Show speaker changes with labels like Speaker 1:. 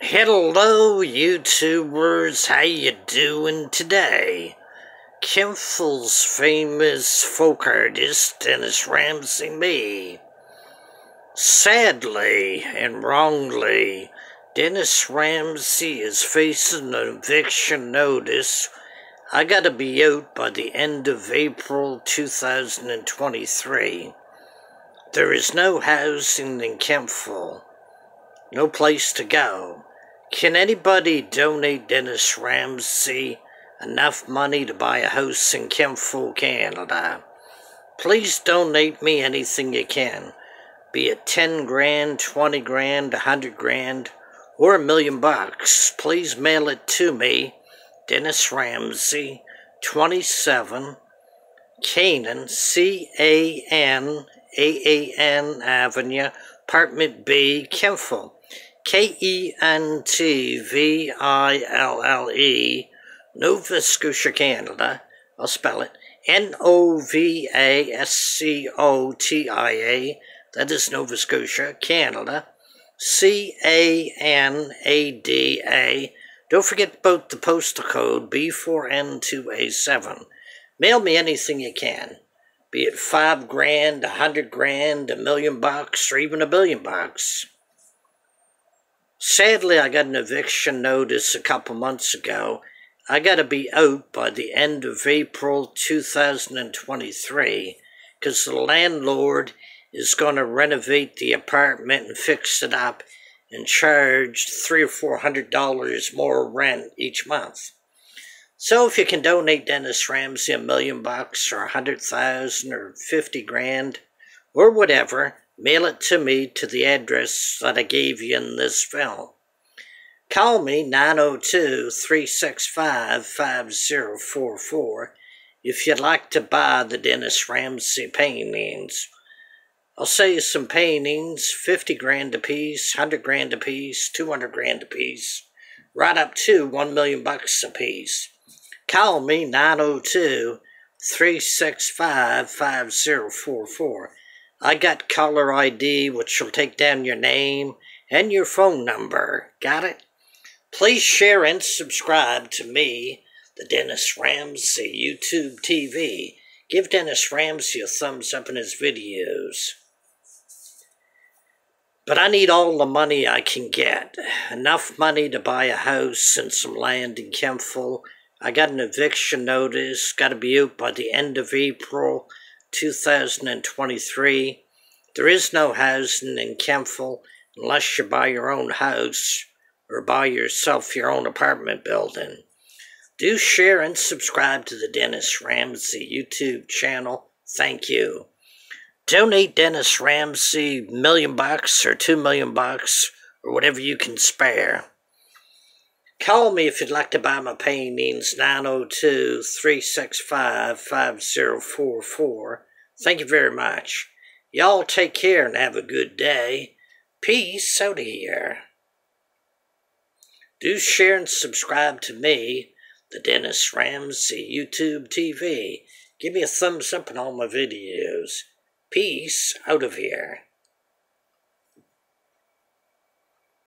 Speaker 1: Hello, YouTubers. How you doing today? Kentville's famous folk artist, Dennis Ramsay, me. Sadly and wrongly, Dennis Ramsay is facing an eviction notice. I gotta be out by the end of April 2023. There is no housing in Kentville. No place to go. Can anybody donate Dennis Ramsay enough money to buy a house in Kentville, Canada? Please donate me anything you can, be it 10 grand, 20 grand, 100 grand, or a million bucks. Please mail it to me, Dennis Ramsay, 27 Canaan, C A N A A N Avenue, Apartment B, Kentville. K E N T V I L L E, Nova Scotia, Canada. I'll spell it N O V A S C O T I A. That is Nova Scotia, Canada. C A N A D A. Don't forget about the postal code B4N2A7. Mail me anything you can, be it five grand, a hundred grand, a million bucks, or even a billion bucks. Sadly, I got an eviction notice a couple months ago. I got to be out by the end of April 2023 because the landlord is going to renovate the apartment and fix it up and charge three or four hundred dollars more rent each month. So if you can donate Dennis Ramsay a million bucks or a hundred thousand or fifty grand or whatever, mail it to me to the address that I gave you in this film. Call me 902 365 5044 if you'd like to buy the Dennis Ramsay paintings. I'll sell you some paintings, 50 grand a piece, 100 grand a piece, 200 grand a piece, right up to 1 million bucks a piece. Call me 902 365 5044. I got caller ID, which will take down your name and your phone number. Got it? Please share and subscribe to me, the Dennis Ramsay YouTube TV. Give Dennis Ramsay a thumbs up in his videos. But I need all the money I can get. Enough money to buy a house and some land in Kentville. I got an eviction notice, got to be out by the end of April 2023. There is no housing in Kentville unless you buy your own house or buy yourself your own apartment building. Do share and subscribe to the Dennis Ramsay YouTube channel. Thank you. Donate Dennis Ramsay million bucks or two million bucks or whatever you can spare. Call me if you'd like to buy my paintings 902 365 5044. Thank you very much. Y'all take care and have a good day. Peace out of here. Do share and subscribe to me, the Dennis Ramsay YouTube TV. Give me a thumbs up on all my videos. Peace out of here.